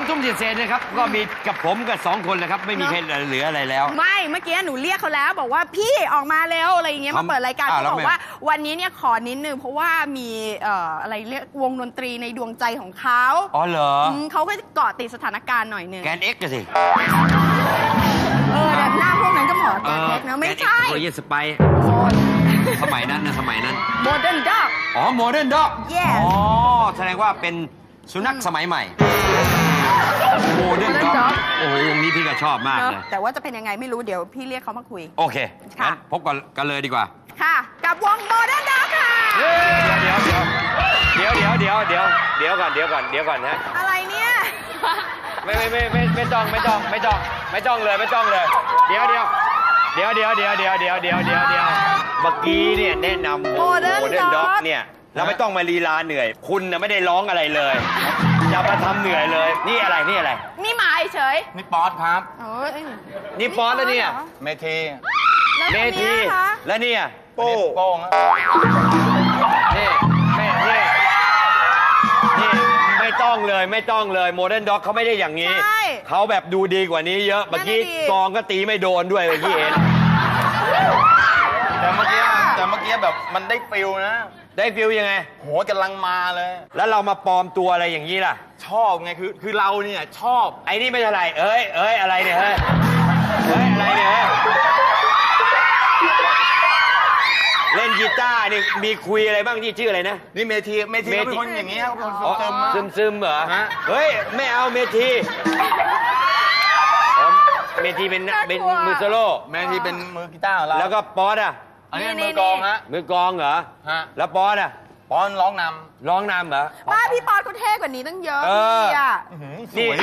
องทุ่มเศษๆนะครับ ก็มีกับผมกับสองคนเลยครับ ไม่มีใครเหลืออะไรแล้ว ไม่ เมื่อกี้หนูเรียกเขาแล้ว บอกว่าพี่ออกมาเร็วอะไรอย่างเงี้ยเขามาเปิดรายการอ่าเขาแล้วบอไม่กว่า วันนี้เนี่ยขอนิดนึงเพราะว่ามีเอ่ออะไรเรียกวงดนตรีในดวงใจของเขาอ๋อเหรอมเขาก็เกาะติดสถานการณ์หน่อยนึงแกนเอ็กซ์สิเออแต่หน้าพวกนั้นก็เหมาะกับแกนเทคนะไม่ใช่โอเยสไปสมัยนั้นนะสมัยนั้น โมเดิร์นด็อก อ๋อโมเดิร์นด็อก Yes อ๋อ แสดงว่าเป็นสุนัขสมัยใหม่ Modern Modern Dog Dog โอ้โหวงนี้พี่ก็ชอบมากเนอะเลย แต่ว่าจะเป็นยังไงไม่รู้เดี๋ยวพี่เรียกเขามาคุย โอเคค่ะ งั้นพบกันกันเลยดีกว่า ค่ะ กับวงโมเดิร์นด็อกค่ะ เดี๋ยวเดี๋ยวเดี๋ยวเดี๋ยวเดี๋ยวเดี๋ยวเดี๋ยวก่อนเดี๋ยวก่อนเดี๋ยวก่อนฮะ อะไรเนี่ย ไม่ไม่ไม่ไม่ไม่ต้องไม่ต้องไม่ต้องไม่ต้องเลยไม่ต้องเลย เดี๋ยวเดี๋ยวเดี๋ยวเดี๋ยวเดี๋ยวเดี๋ยวเดี๋ยวเดี๋ยวเดี๋ยวเดี๋ยวเมื่อกี้เนี่ยแนะนำวง Modern Modern Dog Dog เนี่ยเราไม่ต้องมาลีลาเหนื่อย คุณน่ะไม่ได้ร้องอะไรเลย อย่ามาทำเหนื่อยเลย นี่อะไรนี่อะไร นี่หมายเฉยนี่ป๊อตครับ โอ้ยนี่ป๊อตแล้วเนี่ยเมทีแล้วเมคนทีเนี้ยคะแล้วเนี่ยโป้โป้งอะนี่ไม่นี่นี่ไม่ต้องเลยไม่ต้องเลยโมเดิร์นด็อกเขาไม่ได้อย่างนี้ใช่เขาแบบดูดีกว่านี้เยอะเมื่อกี้นั่นน่ะดิกองก็ตีไม่โดนด้วยเมื่อกี้เห็นแต่เมื่อกี้แต่เมื่อกี้แบบมันได้ feel นะ ได้ feel ยังไง โหกำลังมาเลย แล้วเรามาปลอมตัวอะไรอย่างนี้ล่ะ ชอบไงคือคือเราเนี่ยชอบ ไอ้นี่ไม่ใช่อะไรเอ้ยเอ้ยอะไรเนี่ยเฮ้ยเฮ้ยอะไรเนี่ยเฮ้ยเล่นกีตาร์นี่มีคุยอะไรบ้างที่ชื่ออะไรนะ นี่เมธีเมธีเมทีเขาเป็นคนอย่างนี้ครับคนอ๋อเติมๆอะซึมซึมๆเหรอ ฮะ เฮ้ย ไม่เอาเมธีอ๋อเมทีเป็นเป็นมือโซโล่เมทีเป็นมือกีตาร์ของเราแล้วก็ป๊อตอะ อันนี้มือกลองฮะมือกลองเหรอฮะแล้วป๊อตอะป้อนร้องนร้องนำเหรอบ้าพี่ปอนเขาเท่กว่านี้ตั้งเยอะเออพี่อะำอื้อหือสนี่วยส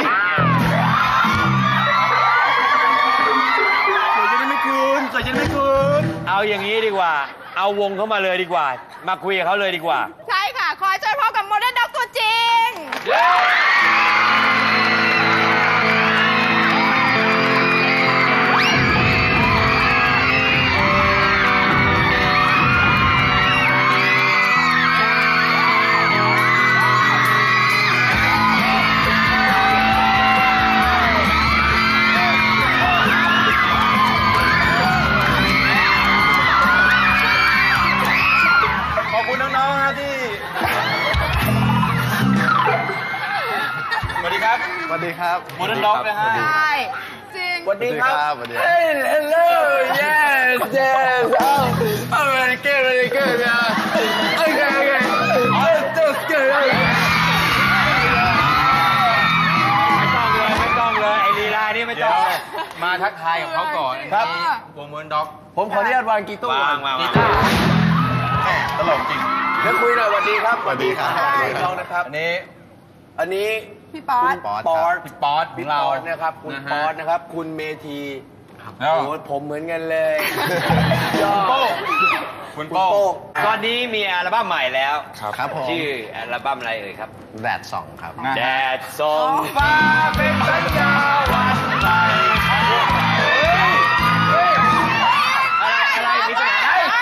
วยจะได้ไม่คืนสวยจะได้ไม่คืนเอาอย่างนี้ดีกว่า เอาวงเข้ามาเลยดีกว่า มาคุยกับเขาเลยดีกว่า ใช่ค่ะ ขอเชิญพบกับโมเดิร์นด็อกตัวจริง คุณน้องๆฮะที่ สวัสดีครับสวัสดีครับโมเดิร์นด็อกนะฮะ ใช่จริง สวัสดีครับสวัสดีครับ Hey hello yes yes oh oh very good very good yeah okay okay oh that's good ไม่ต้องเลยไม่ต้องเลยไอ้ลีลานี่ไม่ต้องเลย มาทักทายกับเขาก่อนครับ วงโมเดิร์นด็อกผมขออนุญาตวางกีตู้วางวางกีวางตาร์แหม่ ตลกจริงเดี๋ยวคุยหน่อยสวัสดีครับสวัสดีครับสวัสดีน้องนะครับ อันนี้ อันนี้พี่ป๊อคุตณปอดพี่ป๊อตพี่ของเราปอดนะครับ คุณนะฮะปอดนะครับ คุณเมทีแล้วโอ้ยผมเหมือนกันเลยคุณโป้คุณคุณโป้โป้ตอนนี้มีอัลบั้มใหม่แล้วครับผมชื่ออัลบั้มอะไรเอ่ยครับแดดสองครับนะแดดส่องฟ้าเป็นพระเจ้าวันใหม่อะไรอะไรมีปัญหาไหม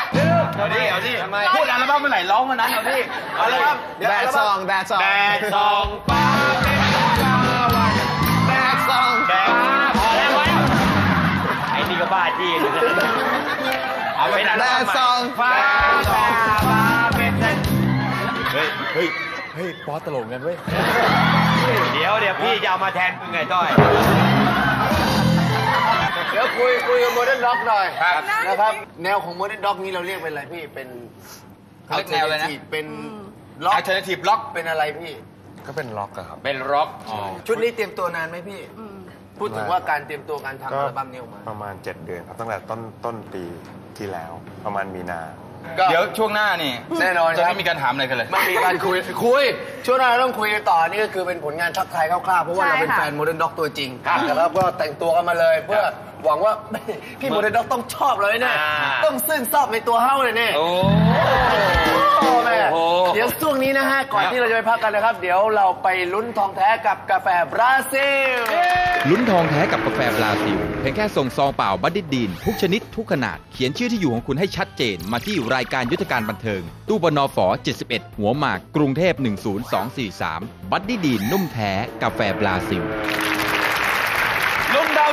เอาดิเอาดิทำไม พูดอัลบั้มเมื่อไหร่ร้องเมื่อนั้นเอาดิอัลบั้มแดดสองแดดสองแดดส่องฟ้าเป็นพระเจ้าวันแดดสองแดดพอแล้วพอแล้วไอ้นี่ก็บ้าจี้เลยนะเอาไปอัลแดบั้มดใหม่สองฟ้าฟ้าฟ้าเป็นพระเฮ้ยเฮ้ยเฮ้ยป๊อตตลกกันเว้ยเดี๋ยวเดี๋ยวพี่จะเอามาแทนมึงไงต้อยเดี๋ยวคุยคุยกับ Modern Dog หน่อยครับนะครับ แนวของ Modern Dog นี้เราเรียกเป็นอะไรพี่เป็น เขาเรียกแนวอะไรนะ Alternative เป็นร็อก Alternative Rock เป็นอะไรพี่ ก็เป็นร็อกอะครับ เป็นร็อกชุดนี้เตรียมตัวนานไหมพี่ พูดถึงว่าการเตรียมตัวการทำก็อัลบั้มนี้ออกมา ประมาณ 7 เดือนครับตั้งแต่ต้นต้นปีที่แล้วประมาณมีนาก็เดี๋ยวช่วงหน้านี่แน่นอนจะครับไม่มีการถามอะไรกันเลยไม่มีการคุยคุยช่วงหน้าเราต้องคุยกันต่อนี่ก็คือเป็นผลงานทักทายคร่าวๆเพราะว่าใช่เราเป็นค่ะแฟน Modern Dog ตัวจริงนะครับก็แต่งตัวกันมาเลยเพื่อ หวังว่า พี่ Modern Dog ต้องชอบเราแน่ๆต้องชื่นชอบในตัวเฮ้าเลยแน่โอ้แม่โอ้โหเดี๋ยวช่วงนี้นะฮะ ก่อนที่เราจะไปพักกันนะครับ เดี๋ยวเราไปลุ้นทองแท้กับกาแฟบราซิล ลุ้นทองแท้กับกาแฟบราซิล เพียงแค่ส่งซองเปล่าบัดดี้ดีนทุกชนิดทุกขนาด เขียนชื่อที่อยู่ของคุณให้ชัดเจน มาที่รายการยุทธการบันเทิง ตู้ปณฝ71 หัวหมาก กรุงเทพ 10243 บัดดี้ดีนนุ่มแท้กาแฟบราซิล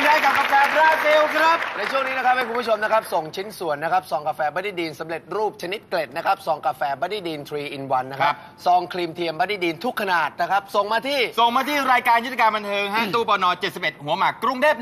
ลุ้นทองแท้กับกาแฟบราซิลครับในช่วงนี้นะครับให้คุณผู้ชมนะครับส่งชิ้นส่วนนะครับซองกาแฟบัดดี้ดีนสำเร็จรูปชนิดเกล็ดนะครับซองกาแฟบัดดี้ดีน3 in 1นะครับซองครีมเทียมบัดดี้ดีนทุกขนาดนะครับส่งมาที่ ส่งมาที่รายการยุทธการบันเทิงฮะตู้ปณ71 หัวหมากกรุงเทพ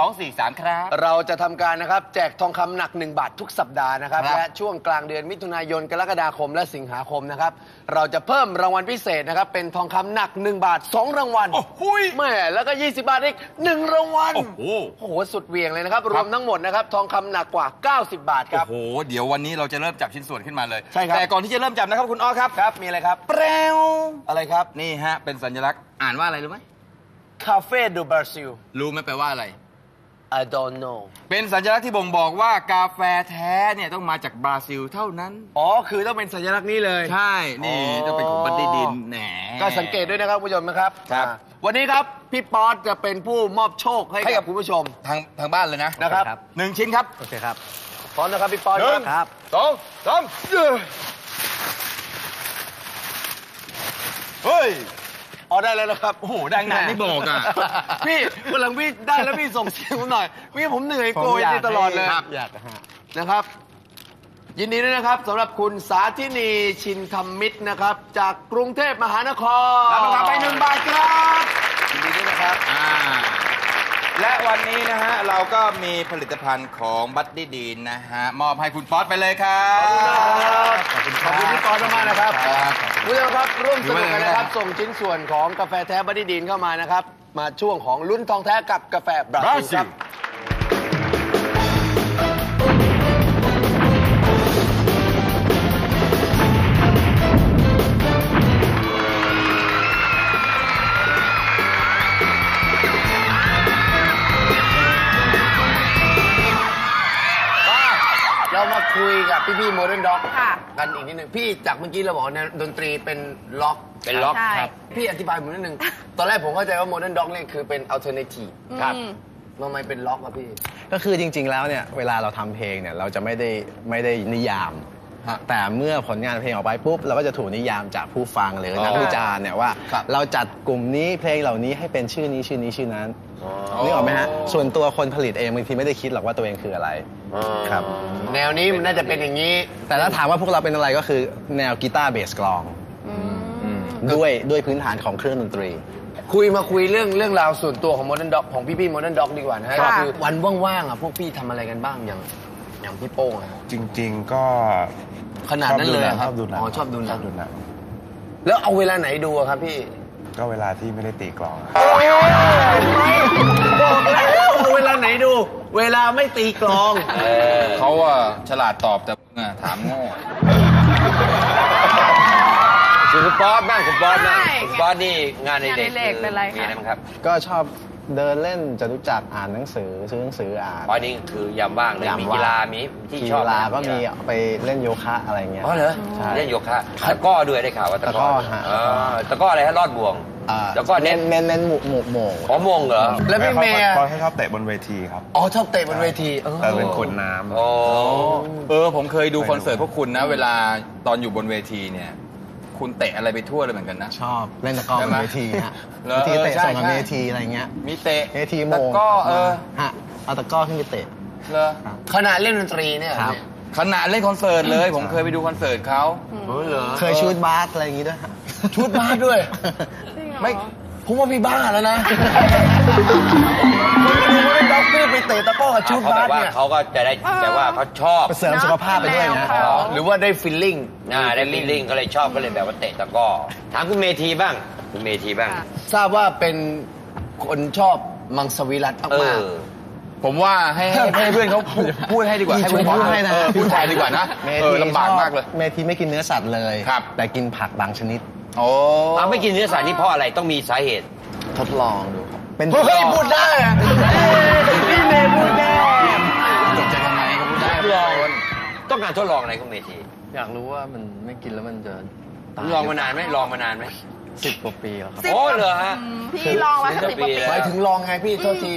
10243 ครับ เราจะทำการนะครับแจกทองคำหนัก 1 บาททุกสัปดาห์นะครับครับและช่วงกลางเดือนมิถุนายนกรกฎาคมและสิงหาคมนะครับเราจะเพิ่มรางวัลพิเศษนะครับเป็นทองคำหนัก 1 บาท 2 รางวัลโอ้โหยแม่แล้วก็ 20 บาทอีก 1 รางวัลโอ้โหโอ้โหสุดเหวียงเลยนะครับ รวมทั้งหมดนะครับ ทองคำหนักกว่า 90 บาทครับโอ้โห เดี๋ยววันนี้เราจะเริ่มจับชิ้นส่วนขึ้นมาเลย ใช่ครับ แต่ก่อนที่จะเริ่มจับนะครับคุณอ้อครับ ครับ มีอะไรครับแปรวอะไรครับ นี่ฮะ เป็นสัญลักษณ์ อ่านว่าอะไรรู้ไหม คาเฟ่ดูบราซิล รู้ไหมแปลว่าอะไร I don't know เป็นสัญลักษณ์ที่บ่งบอกว่ากาแฟแท้เนี่ยต้องมาจากบราซิลเท่านั้น อ๋อ คือต้องเป็นสัญลักษณ์นี้เลย ใช่ นี่อ๋อจะเป็นของบัตตี้ดินแหนก็สังเกตด้วยนะครับคุณผู้ชมนะครับ ครับอ่าวันนี้ครับ พี่ป๊อตจะเป็นผู้มอบโชคให้ให้กักับบคุณผู้ชมทางทางบ้านเลยนะนะครับหนึ่งชิ้นครับ โอเคครับ พร้อมนะครับพี่ป๊อตหนึ่งครับสองสามเฮ้ย อ๋อได้แล้วนะครับโอ้โหดังนานไม่บอกอะพี่วันหลังพี่ได้แล้วพี่ส่งเสียงผมหน่อยพี่ผมเหนื่อยโกยนี่ตลอดเลยครับอยากฮะนะครับ ยินดีด้วยนะครับสำหรับคุณสาธินีชินธรรมมิตรนะครับ จากกรุงเทพมหานครรับทองคำไปหนึ่งบาทครับยินดีด้วยนะครับอ่า และวันนี้นะฮะ เราก็มีผลิตภัณฑ์ของบัตตี้ดีนนะฮะ มอบให้คุณป๊อตไปเลยครับขอบคุณครับขอบคุณพี่ป๊อตมากๆนะครับครับคุณผู้ชมครับร่วมสนุกกันนะครับอยู่ไว้เลยนะส่งชิ้นส่วนของกาแฟแท้บัดดี้ดีนเข้ามานะครับ มาช่วงของลุ้นทองแท้กับกาแฟบราซิลครับ พี่ๆ Modern Dog ค่ะ กันอีกนิดหนึ่งพี่จากเมื่อกี้เราบอกว่าเนี่ยดนตรีเป็นร็อก เป็นร็อกใช่ ครับ พี่อธิบายผมนิดนึง ตอนแรกผมเข้าใจว่า Modern Dog เนี่ยคือเป็น alternative ครับ อืม ทำไมเป็นร็อกอะพี่ ก็คือจริงๆ แล้วเนี่ยเวลาเราทำเพลงเนี่ยเราจะไม่ได้ไม่ได้นิยามฮะ แต่เมื่อผลงานเพลงออกไปปุ๊บเราก็จะถูกนิยามจากผู้ฟังหรือนักอ๋อวิจารณ์เนี่ยว่าครับเราจัดกลุ่มนี้เพลงเหล่านี้ให้เป็นชื่อนี้ชื่อนี้ชื่อนั้นนึกออกไหมฮะส่วนตัวคนผลิตเองบางทีไม่ได้คิดหรอกว่าตัวเองคืออะไรครับ แนวนี้มันน่าจะเป็นอย่างนี้ แต่ถ้าถามว่าพวกเราเป็นอะไรก็คือแนวกีตาร์เบสกลองด้วยด้วยพื้นฐานของเครื่องดนตรีคุยมาคุยเรื่องเรื่องราวส่วนตัวของ Modern Dog ของพี่ๆ Modern Dog ดีกว่านะฮะค่ะคือวันว่างๆอะพวกพี่ทำอะไรกันบ้างอย่างอย่างพี่โป้งอะจริง ๆ ก็ ขนาดนั้นเลยเหรอชครัอบดูหนังอ๋อชอบดูหนังชอบดูหนัง แล้วเอาเวลาไหนดูอะครับพี่ ก็เวลาที่ไม่ได้ตีกลองบอกแล้วเอาเวลาไหนดู เวลาไม่ตีกลอง เขาอะฉลาดตอบแต่มึงอะถามโง่คุณป๊อตบ้างคุณป๊อตบ้างใช่คุณป๊อตนี่งานในเด็กงานอดิเรกเป็นอะไรคะ มีอะไรบ้างครับ ก็ชอบ เดินเล่นจะรู้จักอ่านหนังสือซื้อหนังสืออ่านป๊อตนี่คือยามว่างเลยยามมีว่างกีฬามีที่กีชอบฬาก็ฬมีไปเล่นโยคะอะไรเงี้ยอ๋อเหรอใช่เล่นโยคะตะกร้อด้วยได้ข่าวว่าตะกร้อตะกร้อฮะอ๋อตะกร้ออะไรฮะรอดบ่วงอ่าแล้วก็เน้เน้นนเน้นเน้นหมู่หมู่หมู่ขอมงเหรอ แล้วพี่เมย์เขาอะให้ชอบเตะบนเวทีครับ อ๋อชอบเตะบนเวทีเออแต่เป็นขวดน้ำโอ้เออผมเคยดูคอนเสิร์ตพวกคุณนะ เวลาตอนอยู่บนเวทีเนี่ย คุณเตะอะไรไปทั่วเลยเหมือนกันนะ ชอบเล่นตะกร้อบใช่นไหมเวทีฮะเหรอเวทีเตะเออใช่ส่งกับใช่ เวทีอะไรเงี้ยมีเตะเวทีโมตะงกร้อเออฮะเอาตะกร้อขึ้นไปเตะ เหรอขณะเล่นดนตรีเนี่ยครับ ขณะเล่นคอนเสิร์ตเลย ผมเคยไปดูคอนเสิร์ตเขา เออเหรอเคยชูดบาสอะไรอย่างงี้ด้วยฮะ ชุดบาสด้วย จริงเหรอ ไม่ ผมว่าพี่บ้าแล้วนะคุ ณดูว่าด็อกพี่ไปเตะตะกร้อกับชุดเขาบาแบสบว่าเนี่ยเขาก็จะได้แต่ว่าเขาชอบไปเสริมสุขภาพไปด้วยนะเนอะหรือว่าได้ฟิลลิ่งอ่าได้ฟีลลิ่งก็เลยชอบก็เลยแบบว่าเตะตะกร้อถามคุณเมธีบ้าง คุณเมธีบ้างค่ะทราบว่าเป็นคนชอบมังสวิรัตเอมากอ ผมว่าให้ให้ให้เพื่อนเขาพูดพูดให้ดีกว่าให้คุณพูดให้นะเออพูดแทนดีกว่านะเมเออทีลำบากมากเลย เมทีไม่กินเนื้อสัตว์เลย ครับ แต่กินผักบางชนิด โอ้เอาไม่กินเนื้อสัตว์นี่เพราะอะไรต้องมีสาเหตุ ทดลองดูครับ เป็นๆเฮ้ยพูดได้อะพี่เมย์พูดได้จบจะทำไมก็พูดได้ต้องการทดลองอะไรคุณเมธีอยากรู้ว่ามันไม่กินแล้วมันจะตายลองมานานไหมลองมานานไหมสิบกว่าปีแล้วครับสิบโอ้เหรอฮะมพี่ลองมาสักสิบกว่าปีสิบกว่าปีหมายถึงลองไงพี่โทษที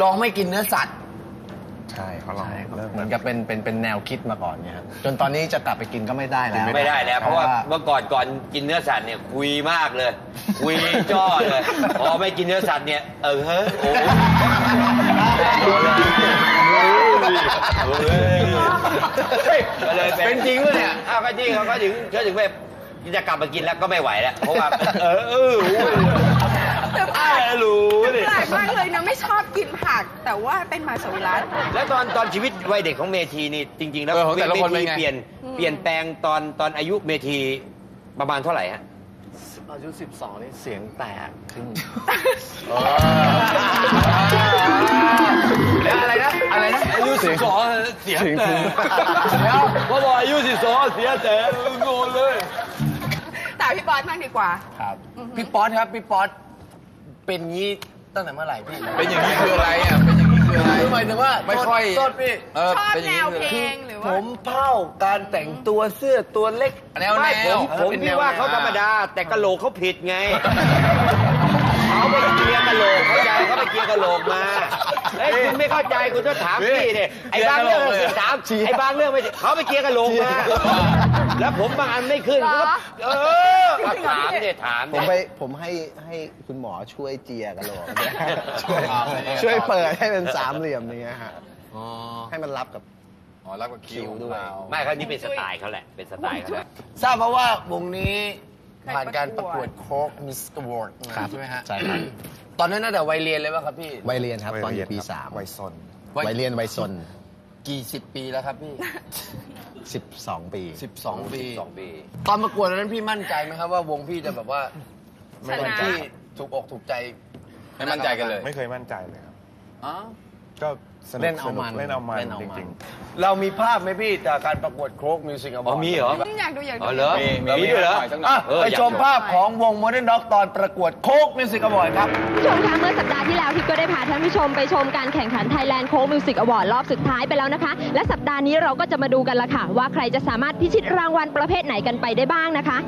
ลองไม่กินเนื้อสัตว์ ใช่เขาลองใช่ครับเริ่มเหมือนกับเป็นเป็นเป็นแนวคิดมาก่อนเนี่ยครับจนตอนนี้จะกลับไปกินก็ไม่ได้แล้วไม่ได้แล้ว เพราะว่าเมื่อก่อนก่อนกินเนื้อสัตว์เนี่ยคุยมากเลย คุยจ้อเลยพอไม่กินเนื้อสัตว์เนี่ยเออเฮ้ยโอ้ก็เลยเป็นจริงปะเนี่ยอ้าวก็จริงเขาก็ถึงเขาถึงแบบจะกลับมากินแล้วก็ไม่ไหวแล้วเพราะว่าเออเออ แต่แปลอ้ากรู้ดิแปลกมากเลยนะไม่ชอบกินผัก แต่ว่าเป็นมาสวิรัตแล้วตอนตอนชีวิตวัยเด็กของเมทีนี่จริง ๆ แล้วเออของแต่ละคนเมเป็นทีไง เปลี่ยนเปลี่ยนแปลงตอนตอนอายุเมทีประมาณเท่าไหร่ฮะ อายุ12นี่เสียงแตกขึ้นแล้วอะไรนะอะไรนะอายุ12เสียงแตกแล้วพอบอกอายุ12เสียแตกโงนเลย แต่พี่บอสมากดีกว่า ครับ พี่ป๊อตครับ พี่ป๊อต เป็นงี้ตั้งแต่เมื่อไหร่พี่เป็นอย่างนี้คืออะไรอะ เป็นอย่างนี้คืออะไร คือหมายถึงว่าไม่ค่อย โทษพี่ เออชอบเป็นอย่างแนนี้วคือ เพอะไรลงหรือผว่า มเผ้าการแต่งตัวเสื้อตัวเล็กแนวแนไม่ผวมผมพี่ว่าเขาธรรมดา แต่กะโหลกเขาผิดไงเขาไปเกียร์กะโหลกเข้าใจเขาไปเกียร์กะโหลกมาเอ้ยคุณ ไม่เข้าใจคุณต้องถามพี่เนี่ยไอ้บางเรื่องไม่ถามไอ้บางเรื่องไม่เขาไปเกียร์กะโหลกมาแล้วผมบางอันไม่ขึ้นเหรอเออเอาถามเนี่ยถามผมเนี่ยไปผมให้ให้คุณหมอช่วยเจียกันหรอกช่วยช่วยเปิดให้เป็นสามเหลี่ยมนี้ฮะอ๋อให้มันรับกับอ๋อรับกับคิวด้วยไม่เขานี่เป็นสไตล์เขาแหละเป็นสไตล์เขาแหละทราบมาว่าวงนี้ผ่านการประกวดโค้กมิสอวอร์ดครับใช่ไหมฮะใช่ครับ ตอนนั้นน่าจะวัยเรียนเลยป่ะครับพี่ วัยเรียนครับวัยตอนอเรียยู่ปีครับสามวัยซนวัยเรียนวัยซนกี่สิบปีแล้วครับพี่สิบสองปี 12 ปีสองปี ตอนประกวดนั้นพี่มั่นใจไหมครับว่าวงพี่จะแบบว่าชนะที่ถูกอกถูกใจ ไม่มั่นใจกันเลย ไม่เคยมั่นใจเลยครับอ๋อก็ สนุกเล่นเอาสนุกมันเล่นเอามันเล่นเอาจมัน ริงเรามีภาพไหมพี่จากการประกวด Coke Music Award อ๋อมีเหรออยากดูอยากดู อ๋อเหรอ มีมีมีด้วยเหรอหน่อยสักหน่อยอะเออไปอยากชมภาพของวง Modern Dog ตอนประกวด Coke Music Award ครับ ผู้ชมคะเมื่อสัปดาห์ที่แล้วทิพย์ก็ได้พาท่านผู้ชมไปชมการแข่งขัน Thailand Coke Music Award รอบสุดท้ายไปแล้วนะคะ และสัปดาห์นี้เราก็จะมาดูกันละค่ะ ว่าใครจะสามารถพิชิตรางวัลประเภทไหนกันไปได้บ้างนะคะ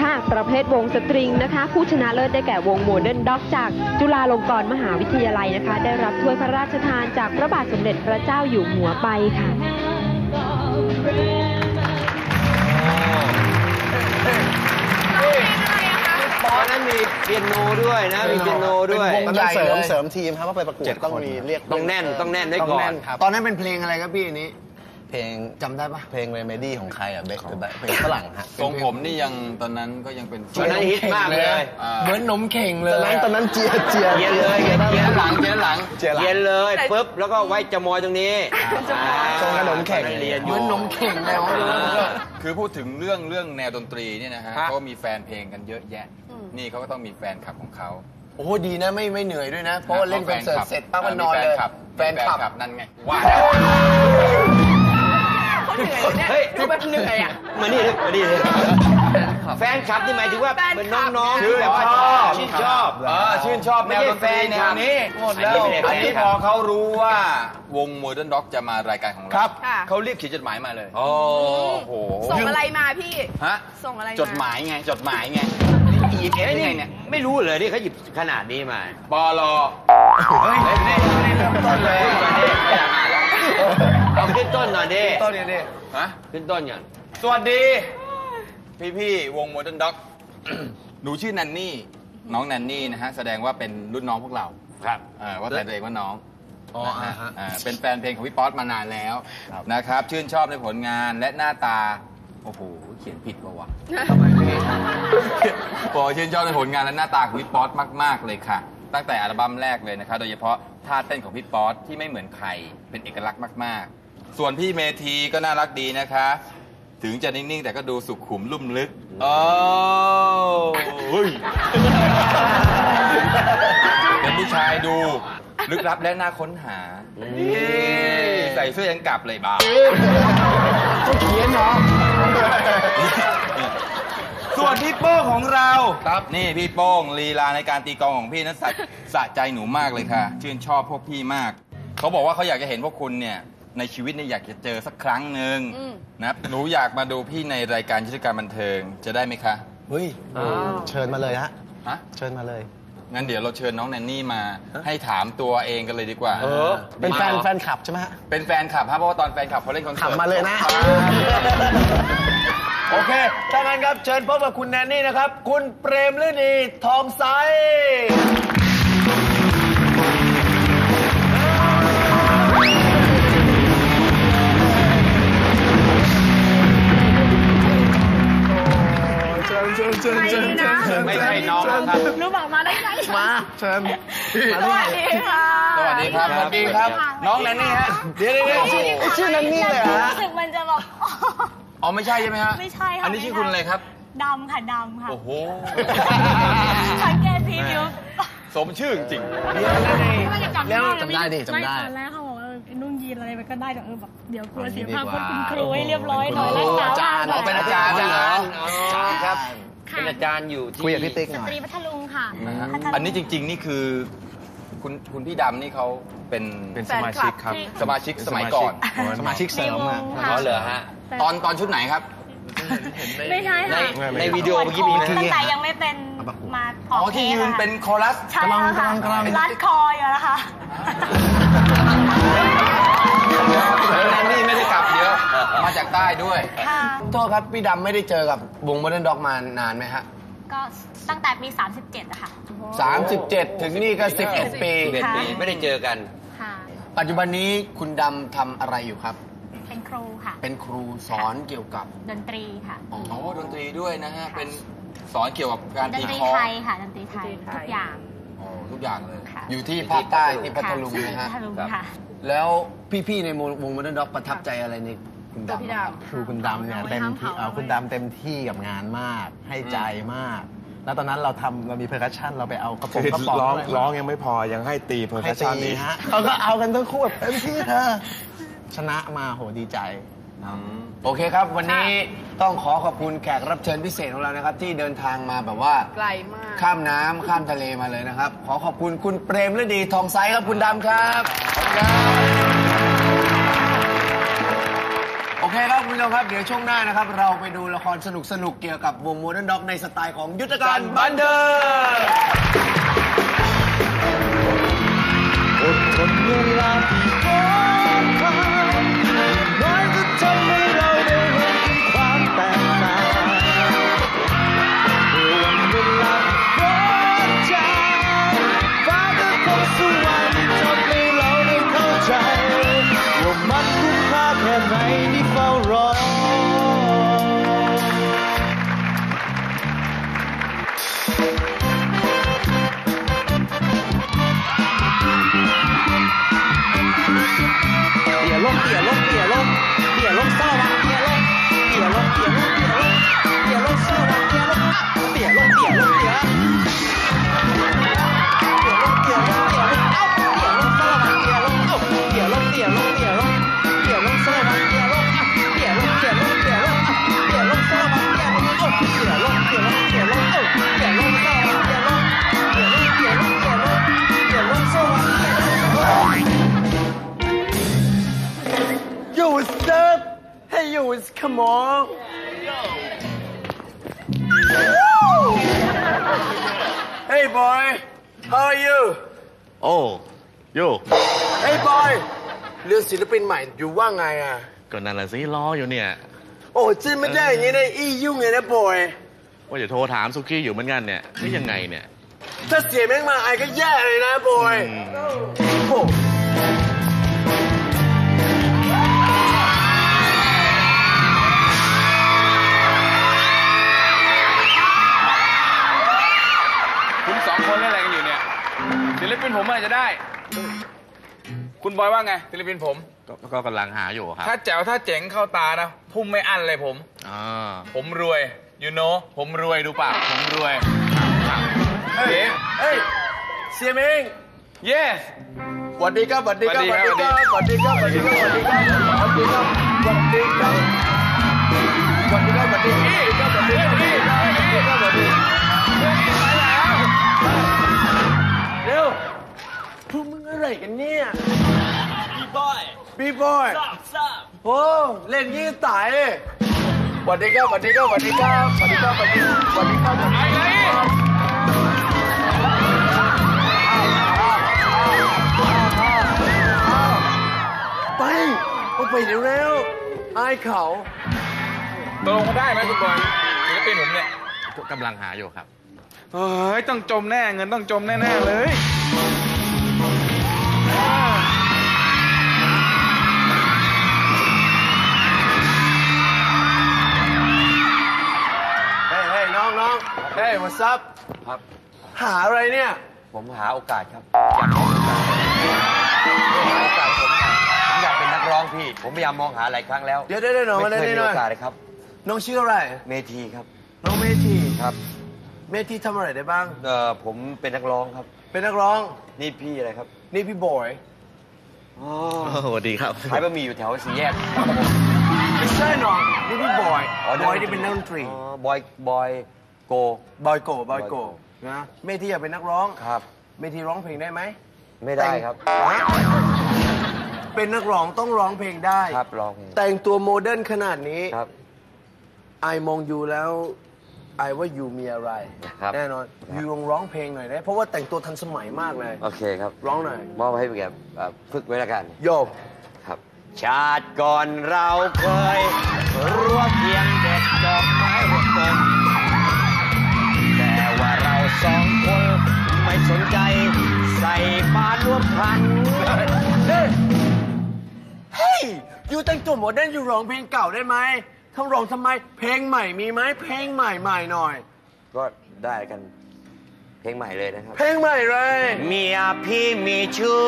ค่ะประเภทวงสตริงนะคะ ผู้ชนะเลิศได้แก่วงโมเดิร์นด็อกจากจุฬาลงกรณ์มหาวิทยาลัยนะคะ ได้รับถ้วยพระราชทานจากพระบาทสมเด็จพระเจ้าอยู่หัวไปค่ะตอนนั้นมีเปียโนด้วยนะมีเปียโนด้วยเป็นวงตอนนั้นเสริมใหญ่เลยเสริมทีมครับว่าไปประกวดต้องมีเรียกต้องแน่นต้องแน่นไว้ต้องก่อนแน่นครับตอนนั้นเป็นเพลงอะไรครับพี่อันนี้ เพลงจำได้ปะเพลงเรเมดี้ของใครอะเบคเพลงฝรั่งฮะทรงผมนี่ยังตอนนั้นก็ยังเป็นตอนนั้นฮิตมากเลย อ่าเหมือนนมเข่งเลตอนยนั้นตอนนั้นเจียเจียเย็นเลยเย็นเจียหลังเจียนหลัง เจียหลัง เย็นเลยปุ๊บแล้วก็ไว้จมอยตรงนี้ทรงขนมแข่งตอเรียนอเหยู่มือนนมเข่งแล้วะ คือพูดถึงเรื่องเรื่องแนวดนตรีเนี่ยนะฮะฮะ เขามีแฟนเพลงกันเยอะแยะ นี่เขาก็ต้องมีแฟนคลับของเขาโอ้โหดีนะไม่ไม่เหนื่อยด้วยนะ เพราะว่าเล่นคอนเสิร์ตเสร็จปั๊บมันนอนมีเลย แฟนคลับแฟนคลับมีนั่นไงว่า เขาเหนื่อยเนี่ยเฮ้ยดูแบบเหนื่อยอะ มานี่เลยมานี่เลยแฟนคลับนี่หมายถึงว่าแฟนคลับเป็นน้องๆที่แบบว่าชื่นชอบเออชื่นชอบแนวดนตรีแนวนี้หมดแล้วอันนี้พอเขารู้ว่าวง Modern Dog จะมารายการของเราครับค่ะเขารีบเขียนจดหมายมาเลย โอ้โอ้โหส่งอะไรมาพี่ฮะส่งอะไรมาจดหมายไงจดหมายไงหยิบเองไงเนี่ยไม่รู้เลยนี่เขาหยิบขนาดนี้มาปอลอเฮ้ยนี่นี่เริ่มต้นเลยมาดิไม่อยากอ่านแล้ว เอาขึ้นต้นหน่อยดิต้นนี้ดิฮะขึ้นต้นอย่างสวัสดี พี่พี่ๆวง Modern Dog หนูชื่อนันนี่ น้องนันนี่นะฮะ แสดงว่าเป็นรุ่นน้องพวกเราครับเออว่าแต่ตัวเองว่าน้องอ๋ออ่าฮะ อ่าเป็นแฟนเพลงของพี่ป๊อตมานานแล้วนะครับ ชื่นชอบในผลงานและหน้าตา โอ้โห เขียนผิดป่าวะ บอกว่าชื่นชอบในผลงานและหน้าตาของพี่ป๊อตมาก ๆ เลยค่ะ ตั้งแต่อัลบั้มแรกเลยนะครับ โดยเฉพาะท่าเต้นของพี่ป๊อตที่ไม่เหมือนใครเป็นเอกลักษณ์มากๆ ส่วนพี่เมทีก็น่ารักดีนะคะ ถึงจะนิ่ง ๆ แต่ก็ดูสุขุมลุ่มลึกโอ้เฮ้ยเป็นผู้ชายดู ลึกลับและน่าค้นหานี่ใส่เสื้อยังกลับเลยบ้าเขาเขียนเหรอส่วนพี่โป้งของเราครับนี่พี่โป้งลีลาในการตีกลองของพี่นั้นสะสะใจหนูมากเลยค่ะ ชื่นชอบพวกพี่มาก เขาบอกว่าเขาอยากจะเห็นพวกคุณเนี่ย ในชีวิตเนี่ยอยากจะเจอสักครั้งหนึ่งอืม นะครับหนูอยากมาดูพี่ในรายการยุทธการบันเทิงจะได้ไหมคะเฮ้ยเชิญมาเลยฮะ ฮะเชิญมาเลย งั้นเดี๋ยวเราเชิญน้องแนนนี่มาให้ถามตัวเองกันเลยดีกว่า เออ เป็นแฟนแฟนคลับใช่ไหมฮะ เป็นแฟนคลับครับเพราะว่าตอนแฟนคลับเขาเล่นคอนเสิขับร์ตมาเลยนะ โอเค ถ้างั้นครับ เชิญพบกับคุณแนนนี่นะครับ คุณเปรมฤดีทองไซ ชิญเชิญเชิญเชิญเชิญไม่ใช่น้องนะครับรู้บอกมาได้ไงมาเชิญสวัสดีค่ะสวัสดีครับสวัสดีครับ น้องแนนนี่ฮะเดี๋ยวเดี๋ยวชื่อชื่อนันนี่เลยฮะรู้สึกมันจะแบบอ๋อไม่ใช่ใช่ไหมฮะไม่ใช่ค่ะอันนี้ชื่อคุณอะไรครับดำค่ะดำค่ะโอ้โหสังเกตทีนิวสมชื่อจริงแล้วจำได้ดิจำได้ตอนแรกเขาบอกว่าเออนุ่งยีนอะไรไปก็ได้แต่เออแบบเดี๋ยวกลัวเสียภาพคุณครูให้เรียบร้อยหน่อยรักษาอาจารย์เป็นอาจารย์เหรอครับ เป็นอาจารย์อยู่ที่คุยกับพี่ติ๊กหสน่อยตรีพัทลุงค่ะนะฮะพัทลุงอันนี้จริง ๆ นี่คือคุณคุณพี่ดำนี่เขาเป็นเป็นสมาชิกครับ สมาชิกสมัยก่อนสมาชิกเสริมอะในวงค่ะอ๋อเหรอฮะตอนตอนชุดไหนครับ ไม่ใช่ในค่ะในวิดีโอเมื่อกี้มีนะตั้งแต่ยังไม่เป็นมาออ๋ออกที่ยืนทปอะค่ะเป็นคอรัส ใช่แล้วค่ะกำลังกำลังรัดคออยู่แล้วค่ะแล้ว ใต้ด้วย ค่ะ โทษครับพี่ดำไม่ได้เจอกับวง Modern Dog มานานไหมฮะ ก็ตั้งแต่ปี 37อะค่ะ 37 ถึงนี่ก็ 11 ปี 11 ปี ไม่ได้เจอกัน ค่ะ ปัจจุบันนี้คุณดำทำอะไรอยู่ครับ เป็นครูค่ะ เป็นครูสอนเกี่ยวกับดนตรีค่ะอ๋อดนตรีด้วยนะฮะ เป็นสอนเกี่ยวกับการดนตีตรีคล้องไทยค่ะดนตรีไทยทุกอย่าง อ๋อทุกอย่างเลย ค่ะ อยู่ที่ภาคใต้ที่พัทลุงนะฮะ พัทลุงค่ะ แล้วพี่ๆในวง Modern Dog ประทับใจอะไรใน คุณดำพี่บ้างดครับคือคุณดำเนี่ยเต็มที่เอ่อคุณดำเต็มที่กับงานมาก ให้ใจมาก แล้วตอนนั้นเราทำเรามี percussion เราไปเอากระป๋องคือกระป๋องร้องะไมาร้องยังไม่พอยังให้ตีเพอร์ให้คัชชันตีอีกฮะเขาก็เอากันทั้งคู่แบบเต็มที่เธอชนะมาโหดีใจโอเคครับ วันนี้ต้องขอขอบคุณแขกรับเชิญพิเศษของเรานะครับ ที่เดินทางมาแบบว่าไกลมาก ข้ามน้ำข้ามทะเลมาเลยนะครับ ขอขอบคุณคุณเปรมฤดีทองไซครับคุณดำครับขอบคุณครับโอ เคครับคุณผู้ชมครับ เดี๋ยวช่วงหน้านะครับ เราไปดูละครสนุกๆเกี่ยวกับวงโมเดิร์นด็อกในสไตล์ของยุทธการบันเทิงอดทนเวลาที่ท้อ Yo, what's up? Hey, yo, it's come on. hey, boy. How are you? โอ้โย Hey, boy. เรื่องศิลปินใหม่อยู่ว่าไงอะ ก็นั่นแหละสิล้ออยู่เนี่ย โอ้จิ้นไม่ได้อย่างนี้นะอียุ่งเลยนะบอย ว่าจะโทรถามสุกี้อยู่เหมือนกันเนี่ยนี่ยังไงเนี่ย ถ้าเสียแม่งมาไอก็แย่เลยนะบอยโอ้ ปินผมเมื่อไหร่จะได้ คุณบอยว่าไงศิลปินผม ก็ก็กำลังหาอยู่ครับถ้าแจ๋วถ้าเจ๋งเข้าตานะ พุ่มไม่อั้นเลยผม อ่าผมรวย you know ผมรวยดูปากผมรวย เฮ้ยเฮ้ยเสียเมง yes สวัสดีครับสวัสดีครับสวัสดีครับสวัสดีครับสวัสดีครับสวัสดีครับสวัสดีครับสวัสดี กมึงอะไรกันเนี่ยบอยบีบอยซับซับโอ้เล่นยี่ตายเลยสวัสดีครับสวัสดีครับสวัสดีครับสวัสดีครับสวัสดีครับสวัสดีครับสวัสดีครับไปเอาไปเดี๋ยวแล้วอายเขาตกลงมาได้ไหมคุณบอยศิลปินผมเนี่ยกำลังหาอยู่ครับเฮ้ยต้องจมแน่เงินต้องจมแน่ ๆ เลย เฮ้ย what's up ครับ หาอะไรเนี่ย ผมหาโอกาสครับ อยากหาโอกาสหาโอกาสผมหน่อยผมอยากเป็นนักร้องพี่ ผมพยายามมองหาหลายครั้งแล้วเดี๋ยวเดี๋ยวเดี๋ยวหน่อยไม่มาเคยเล่นมีหน่โออยกาสเลยครับ น้องชื่ออะไร เมทีครับ น้องเมทีครับเมทีทำอะไรได้บ้าง เอ่อผมเป็นนักร้องครับ เป็นนักร้อง นี่พี่อะไรครับนี่พี่บอย อ๋อสวัสดีครับ ขายบะหมี่อยู่แถวสี่แยก ไม่ใช่หรอกนี่พี่บอยอ๋อบอยนี่เป็นนักดนตรี อ๋อบอย บอย โก บอยโกบอยโกบอยโกนะเมธีอยากเป็นนักร้อง ครับ เมธีร้องเพลงได้ไหมไม่ได้ครับ เป็นนักร้องต้องร้องเพลงได้ ครับร้องเพลงแต่งตัว modern ขนาดนี้ครับ I มอง you แล้ว I ว่า you มีอะไร ครับแน่นอน you ลองร้องเพลงหน่อยได้ เพราะว่าแต่งตัวทันสมัยมากเลย โอเคครับร้องหน่อย มอบให้แกเอ่อฝึกไว้แล้วกัน โยครับ ชาติก่อนเราเคยรัวเคียงเด็ดดอกไม้หัวต้นแต่ว่าเรา สองคนไม่สนใจ ใส่บาตรร่วมพันเฮ้ยยูแต่งตัวโมเดิร์นยูร้องเพลงเก่าได้ไหมถ้าร้องทำไม เพลงใหม่มีไหมเพลงใหม่ใหม่หน่อย ก็ได้กัน เพลงใหม่เลยนะครับ เพลงใหม่เลย เมียพี่มีชู้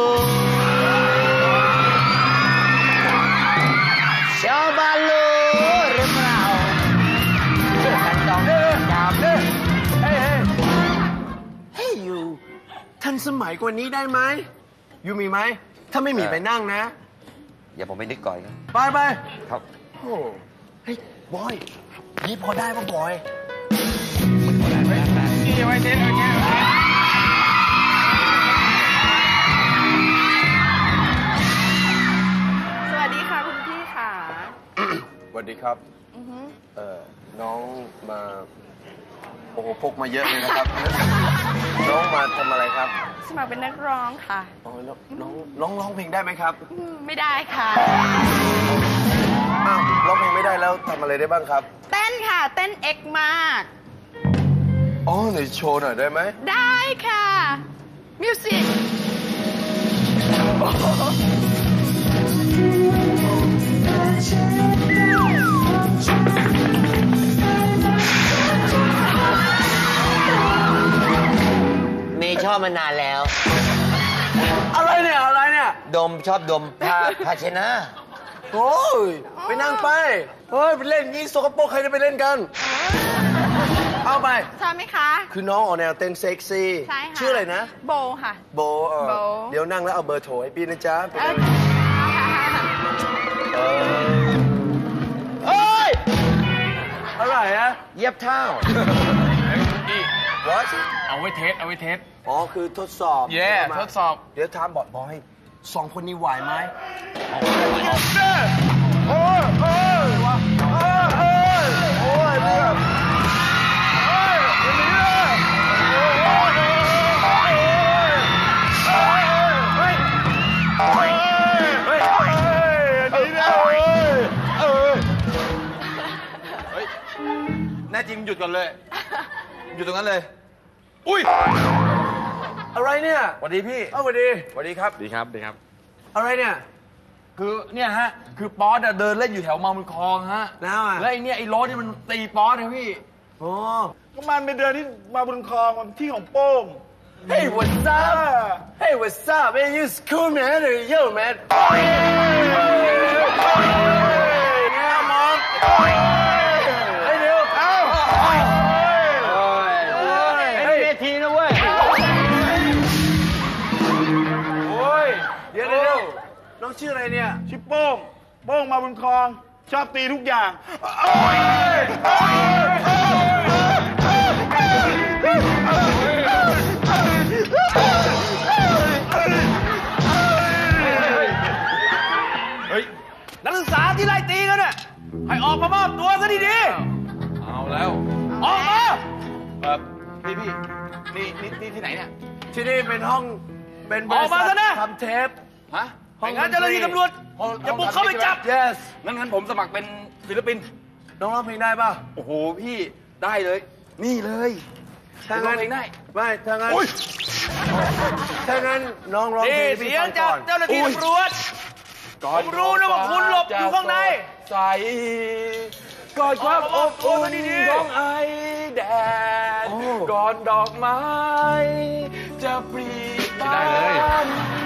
ช ทันสมัยกว่านี้ได้ไหมยูมีไหม ถ้าไม่มีไปนั่งนะ อย่าผมไปนึกก่อนครับ ไปไปครับโอ้เฮ้ยบอยยี่พอได้ป่ะบอยนี่ไว้ test เอา test เอา test สวัสดีค่ะคุณพี่ค่ะ สวัสดีครับอือฮึเอ่อ น้องมา โอ้โหพกมาเยอะเลยนะครับ น้องมาทำอะไรครับสมัครเป็นนักร้องค่ะอ๋อน้องน้องร้องเพลงได้ไหมครับอืมไม่ได้ค่ะ อ้าวร้องเพลงไม่ได้แล้วทำอะไรได้บ้างครับ เต้นค่ะ เต้นเอกมาก อ๋อไหนโชว์หน่อยได้ไหมได้ค่ะมิวสิก ชอบมานานแล้ว อะไรเนี่ยอะไรเนี่ยดมชอบดมพาพาเชนะโอ้ยไปนั่งไปเฮ้ยไปเล่นงี้สกปรกใครจะไปเล่นกัน เอาไปใช่ไหมคะ คือน้องออกแนวเต้นเซ็กซี่ใช่ค่ะชื่ออะไรนะ โบค่ะ โบเออโบ เดี๋ยวนั่งแล้วเอาเบอร์โทรให้พี่นะจ๊ะไปเอ้เลยยเออเฮ้ยอะไรอะเย็บเท้า What เอาไว้เทสเอาไว้เทส อ๋อ คือทดสอบเย่ใช่ไหมทดสอบ เดี๋ยวถามบอดบอยสองคนนี้ไหวไหมโอ้ยโอ้ยโอ้ยโอ้ยโอ้ยเลือดโอ้ยอย่างนี้เลยโอ้ยโอ้ยโอ้ยโอ้ยเฮ้ยเฮ้ยเฮ้ยเฮ้ยอย่างนี้เลยเอ้ยเฮ้ยแน่จริงหยุดก่อนเลย หยุดตรงนั้นเลย อุ้ย อะไรเนี่ยสวัสดีพี่เอาสวัสดีสวัสดีครับดีครับดีครับ อะไรเนี่ย คือเนี่ยฮะ คือป๊อตอะเดินเล่นอยู่แถวมาบุญคลองฮะแล้วอะแล้วไอ้เนี่ยไอ้รถนี่มันตีป๊อตนะพี่ โอ้ก็มันไปเดินที่มาบุญคลองมันที่ของโป้ง Hey what's up Hey what's up man you cool man or yo man ชื่ออะไรเนี่ย ชิปโป้ง โป้งมาบุญคลอง ชอบตีทุกอย่างเที่ไล่ตีกันน่ะให้ออกมามอบตัวซะดีเอาแล้วๆออกมาเออพี่พี่นี่นี่นี่ที่ไหนเนี่ย ที่นี่เป็นห้องเป็นบออริกมาษัทซะนะทำเทป ฮะ ไม่งั้นเจ้าหน้าที่ตำรวจจะบุกเข้าไปจับ yes งั้นงั้นผมสมัครเป็นศิลปิน น้องร้องเพลงได้ป่ะ โอ้โห พี่ได้เลย นี่เลยถ้างั้นร้องเพลงได้ ไม่ถ้างั้นอุ๊ยถ้างั้นน้องร้องนี่เพลงให้พี่เสียฟังงจากก่อนเจ้าหน้าที่ตำรวจผมรู้นะว่าคุณหลบอยู่ข้างใน ใสกอดความอบอุ่นออกมาดีๆของไอแดดก่อนดอกไม้ จะปรีบานได้เลย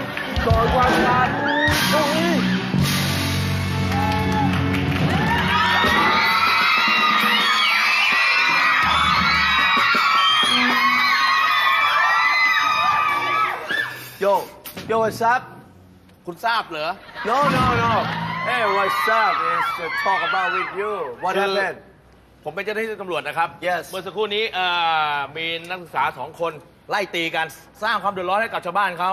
ก่อนความฝันอุ๊ยโยโย what's up คุณทราบเหรอ no no no hey what's up is to talk about with you what คือ happened ผมเป็นเจ้าหน้าที่ตำรวจนะครับ Yes เมื่อสักครู่นี้เอ่อมีนักศึกษาสองคนไล่ตีกันสร้างความเดือดร้อนให้กับชาวบ้านเขา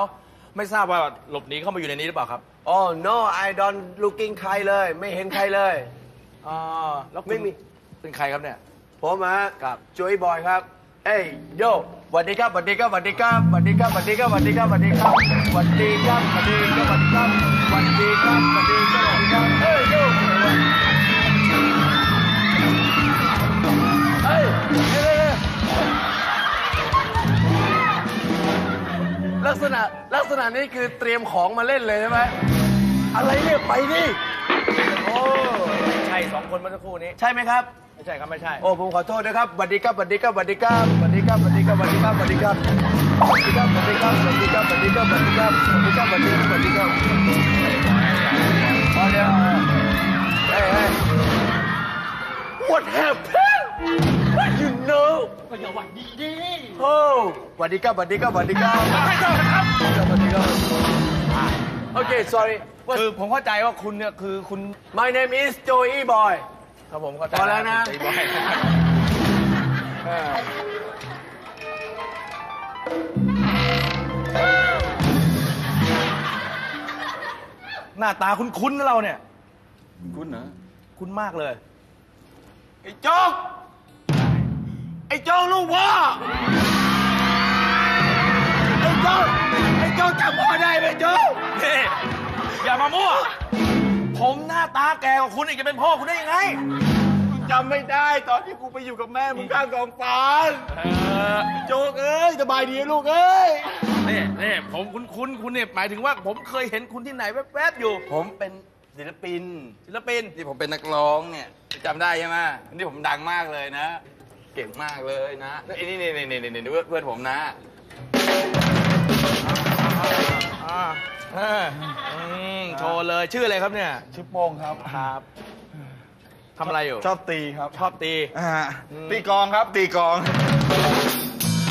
ไม่ทราบว่าหลบหนีเข้ามาอยู่ในนี้หรือเปล่าครับ oh no I don't looking ใครเลย ไม่เห็นใครเลย อ๋อแล้วคุณไม่มี เป็นใครครับเนี่ย ผมฮะครับ จุ้ยบอยครับ เอ้ยโยสวัสดีครับสวัสดีครับสวัสดีครับสวัสดีครับสวัสดีครับสวัสดีครับสวัสดีครับสวัสดีครับสวัสดีครับสวัสดีครับสวัสดีครับสวัสดีครับสวัสดีครับเอ้ยโย ลักษณะลักษณะนี้คือเตรียมของมาเล่นเลยใช่ไหมอะไรเนี่ยไปดิโอ้ใช่สองคนเมื่อสักครู่นี้ ใช่ไหมครับ ไม่ใช่ครับไม่ใช่ โอ้ผมขอโทษนะครับสวัสดีครับสวัสดีครับสวัสดีครับสวัสดีครับสวัสดีครับสวัสดีครับสวัสดีครับสวัสดีครับสวัสดีครับสวัสดีครับสวัสดีครับสวัสดีครับสวัสดีครับสวัสดีครับสวัสดีครับพอเดี๋ยวเฮ้ยเฮ้ย What happened What you know ก็อย่าหวัดดีดิโอ้สวัสดีครับสวัสดีครับสวัสดีครับไม่ต้องนะครับสวัสดีครับโอเค sorry คือผมเข้าใจว่าคุณเนี่ยคือคุณ My name is Joey Boy ครับผมเข้าใจพอแล้วนะใจบอยเออหน้าตาคุ้นๆนะเราเนี่ย คุณเหรอ คุ้นมากเลย ไอ้โจ๊กไอ้ โจ๊กลูกพ่อไอ้โจ๊กไอ้โจ๊กจำพ่อได้ไหมโจ๊กนี่อย่ามามั่ว ผมหน้าตาแก่กว่าคุณอีกจะเป็นพ่อคุณได้ยังไง จำไม่ได้ตอนที่กูไปอยู่กับแม่มึงข้างกองฟานเออโจ๊กเอ้ยสบายดีลูกเอ้ยนี่นี่ผมคุ้นคุ้นคุณเนี่ยหมายถึงว่าผมเคยเห็นคุณที่ไหนแวบๆอยู่ ผมเป็นศิลปินศิลปินที่ผมเป็นนักร้องเนี่ยจำได้ใช่ไหมนี่ผมดังมากเลยนะ เก่งมากเลยนะไอ้นี่นี่นี่นี่นี่เพื่อนเพื่อนผมนะอ่าเอออืมโชว์เลยชื่ออะไรครับเนี่ยชื่อโป้งครับครับทำอะไรอยู่ ชอบตีครับชอบตีอ่าตีกลองครับตีกลอง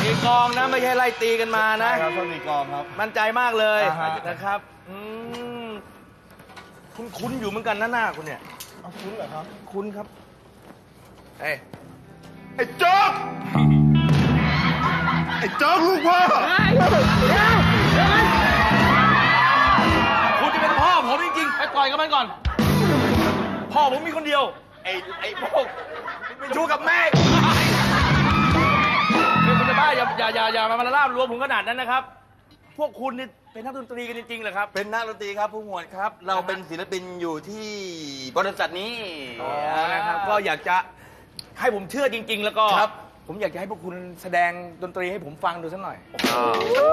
ตีกลองนะไม่ใช่ไล่ตีกันมานะ ใช่ครับชอบตีกลองครับ มั่นใจมากเลยอ่าฮะ นะครับอืมคุณคุ้นอยู่เหมือนกันนะหน้าคุณเนี่ย เอาคุ้นเหรอครับ คุ้นครับ เอ้ย ไอ้โจ๊กไอ้โจ๊กลูกพ่อคุณจะเป็นพ่อผมจริงๆ ไปต่อยกับมันก่อน พ่อผมมีคนเดียว ไอ้ไอ้พวกไปชู้กับแม่เดี๋ยวคุณจะบ้าอย่าอย่าอย่าอย่ามามาลาบรวมผมขนาดนั้นนะครับ พวกคุณนี่เป็นนักดนตรีกันจริงๆเหรอครับ เป็นนักดนตรีครับผู้หมวดครับ เราเป็นศิลปินอยู่ที่บริษัทนี้อ๋อนะครับก็อยากจะ ให้ผมเชื่อจริง ๆ แล้วก็ครับ ผมอยากจะให้พวกคุณแสดงดนตรีให้ผมฟังดูสักหน่อย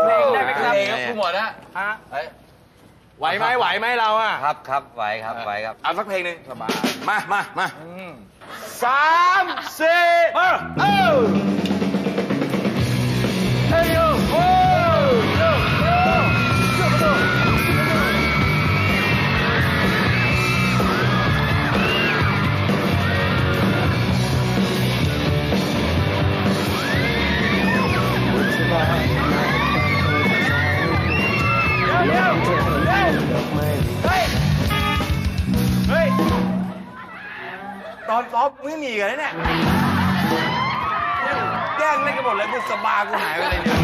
เพเพลลงงได้ได้ไหไหมมคครัรับบผู้หมวดนะฮะเอ้ยไหวไหมไหวไหมเราอะครับครับไหวครับไหวครับเอาสักเพลงหนึ่งสบายมามามาอืมสามสี่เออ ตอนซ้อมไม่มีกันนะเนี่ยแกล้งเล่นกันหมดเลยกูสบายกูหายไปเลยเนี่ย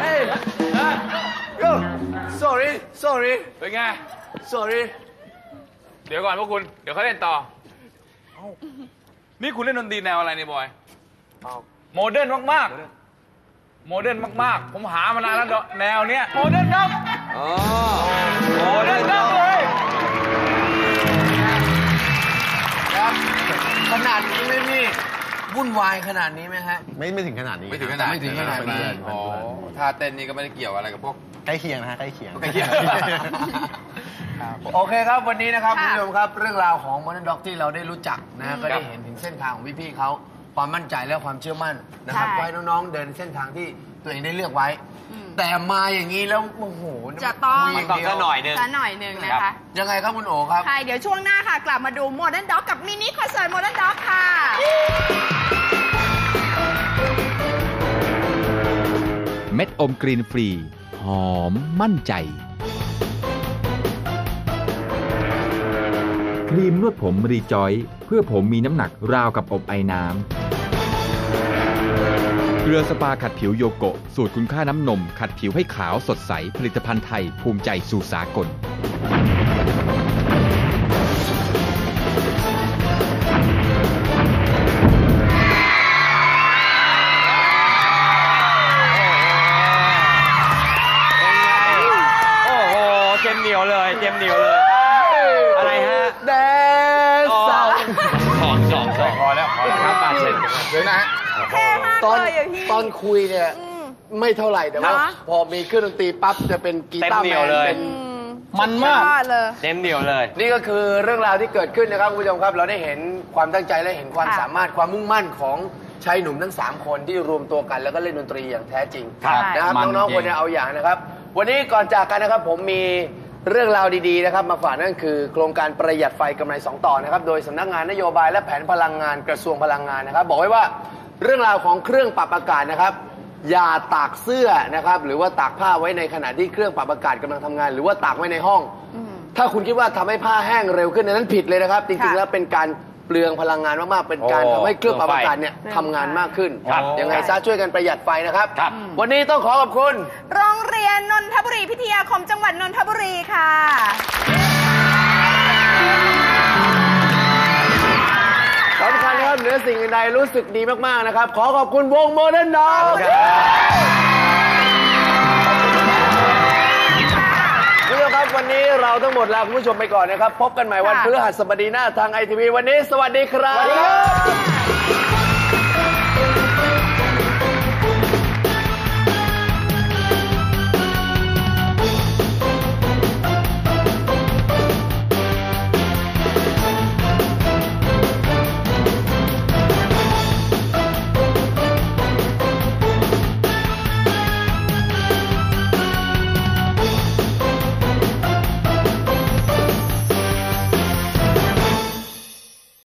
เฮ้ยโย sorry sorry เป็นไง sorry เดี๋ยวก่อนพวกคุณ เดี๋ยวเขาเล่นต่อ นี่คุณเล่นดนตรีแนวอะไรเนี่ยบอย modern มากๆ modern มากๆ ผมหามานานแล้วแนวเนี้ย modern ครับ modern ครับเลยครับ ขนาดนี้ไหมพี่วุ่นวายขนาดนี้ไหมฮะ ไม่ไม่ถึงขนาดนี้ไม่ถึงขนาดไม่ถึงขนาดนี้อ๋อท่าเต้นนี่ก็ไม่ได้เกี่ยวอะไรกับพวกใกล้เคียงนะฮะใกล้เคียงใกล้เคียงโอเคครับวันนี้นะครับคุณค่ะผู้ชมครับ เรื่องราวของมอนด็อกที่เราได้รู้จักนะฮะก็ได้เห็นถึงเส้นทางของพี่ๆเขาความมั่นใจและความเชื่อมั่นนะครับใช่ไว้น้องๆเดินเส้นทางที่ ตัวเองได้เลือกไว้แต่มาอย่างนี้แล้วโอ้โหจะต้องคุยางเดียวซะหน่อยหนึ่งนะคะยังไงครับคุณโอครับค่ะเดี๋ยวช่วงหน้าค่ะ กลับมาดูโมเดิร์นด็อกกับมินิคอนเสิร์ตโมเดิร์นด็อกค่ะ เม็ดอมกรีนฟรี หอมมั่นใจ ครีมนวดผมรีจอย เพื่อผมมีน้ำหนักราวกับอบไอ้น้ำ เกลือสปาขัดผิวโยโกะ สูตรคุณค่าน้ำนม ขัดผิวให้ขาวสดใส ผลิตภัณฑ์ไทย ภูมิใจสู่สากล ตอนเลยอะพี่ ตอนคุยเนี่ยไม่เท่าไหร่แต่ว่านะพอมีเครื่องดนตรีปั๊บจะเป็นกีเต็มตาร์เหนีแมยวนเลย เป็นมันมากยอดเลย เต็มเหนียวเลย นี่ก็คือเรื่องราวที่เกิดขึ้นนะครับคุณผู้ชมครับ เราได้เห็นความตั้งใจและเห็นความค่ะ สามารถความมุ่งมั่นของชายหนุ่มทั้ง 3 คนที่รวมตัวกัน แล้วก็เล่นดนตรีอย่างแท้จริงครับนะครับมันน้องจริงๆควรจะเอาอย่างนะครับ วันนี้ก่อนจากกันนะครับผมมีเรื่องราวดีๆนะครับมาฝากนั่นคือ โครงการประหยัดไฟกำไรสองต่อนะครับโดยสำนักงานนโยบายและแผนพลังงานกระทรวงพลังงานนะครับ บอกไว้ว่า เรื่องราวของเครื่องปรับอากาศนะครับ อย่าตากเสื้อนะครับ หรือว่าตากผ้าไว้ในขณะที่เครื่องปรับอากาศกำลังทำงาน หรือว่าตากไว้ในห้อง ถ้าคุณคิดว่าทำให้ผ้าแห้งเร็วขึ้นอันนั้นผิดเลยนะครับ จริงค่ะๆแล้วเป็นการเปลืองพลังงานมากๆ เป็นการโอ้ทำให้เครื่องปรับอากาศเนี่ยเปลืองไฟทำงานมากขึ้นครับยังไงซะช่วยกันประหยัดไฟนะครับ ครับ วันนี้ต้องขอขอบคุณ โรงเรียนนนทบุรีพิทยาคมจังหวัดนนทบุรีค่ะ เหนือสิ่งอื่นใดรู้สึกดีมาก ๆ นะครับ ขอขอบคุณวงโมเดิร์นด็อกคุณผู้ชมครับวันนี้เราทั้งหมดลาคุณผู้ชมไปก่อนนะครับ พบกันใหม่วันค่ะพฤหัสบดีหน้าทางไอทีวีวันนี้ สวัสดีครับ